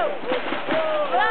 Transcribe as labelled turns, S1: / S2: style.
S1: Hello.